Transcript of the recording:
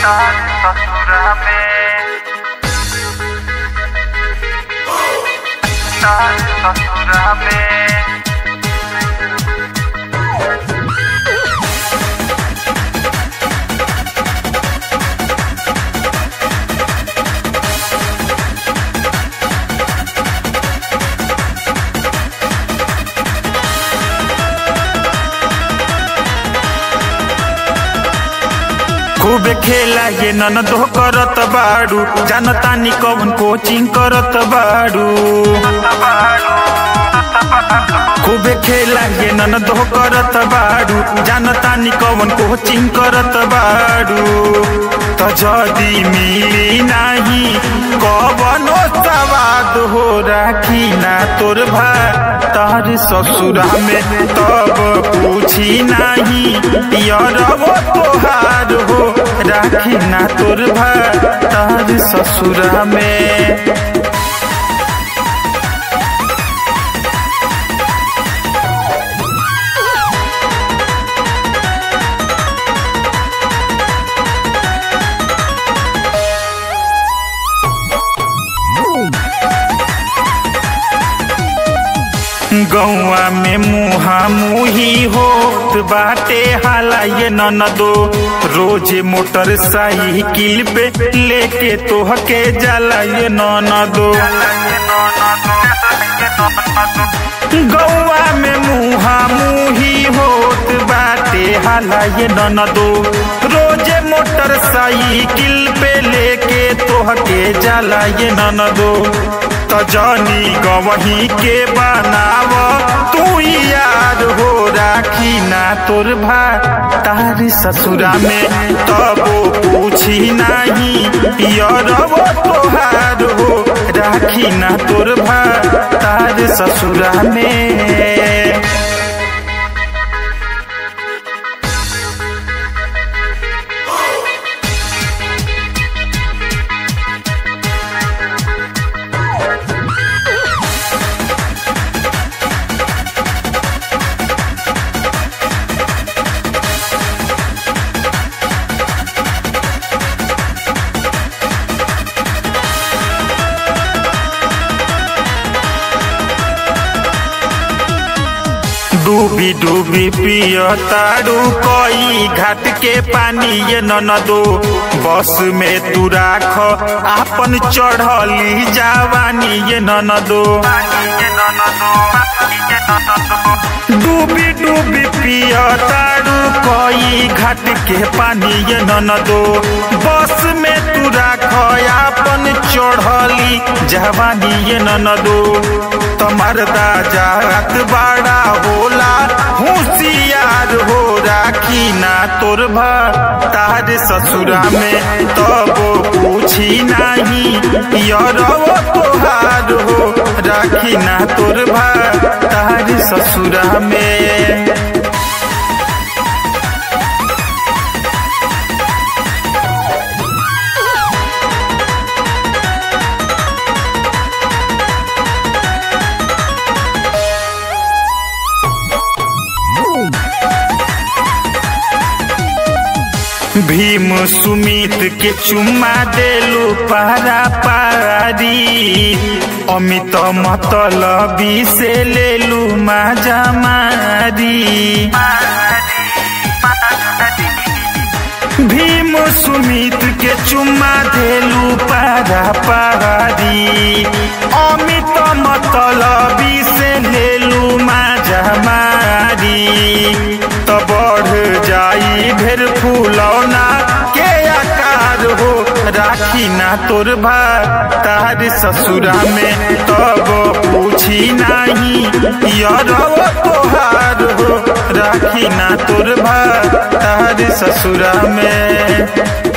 ससुरा में ससुरा में खेला ये ननदो करत बाड़ू। जानतानी कौन कोचिंग करत बाड़ू। खूब खेला ये ननदो करत बाड़ू। जानतानी कौन कोचिंग करत बाड़ू। तो जदी मिली नहीं, कवनो सवाद हो राखी ना तोर भा तार ससुरा में तब पूछी नाही यरवो तोहार हो राखी ना तोर भा तार ससुरा में। गौआ में मुहा मुही होत बाटे हाला ये ननदो। रोज मोटर साइकिल पे लेके तोहके जाला ये ननदो। गौआ में मुहा मुही होत बाटे हाला ये ननदो। रोज मोटर साइकिल पे लेके तोहके जाला ये ननदो। त जानी गवही के बनाव। तू यार हो राखी ना तोर भा तार ससुरा में तबो पूछी नहीं यरवो तोहार हो राखी ना तोर भा तार ससुरा में डूबी डूबी पिया तारू कई घाट के पानी ये ननदो। बस में तू राख, आपन चढ़ली जवानी ये ननदो। डूबी डूबी पिया तारू कई घाट के पानी ये ननदो। बस में तू राख आपन चढ़ली, जवानी ये ननदो। तमरदा जात बड़ा होला होशियार हो राखी ना तोर तार ससुरा में तब पूछी नहीं यरवो तोहार हो राखी ना तोर तार ससुरा में भीम सुमित के चुम्मा देलू पारा पारी अमित मतलबी से लेलू माजा मारी भीम सुमित के चुम्मा देलू पारा पारी अमित मतलबी से लेलू राखी ना तोर तार ससुरा में, तब पूछी नहीं तोहार हो। राखी ना तोर तार ससुरा में।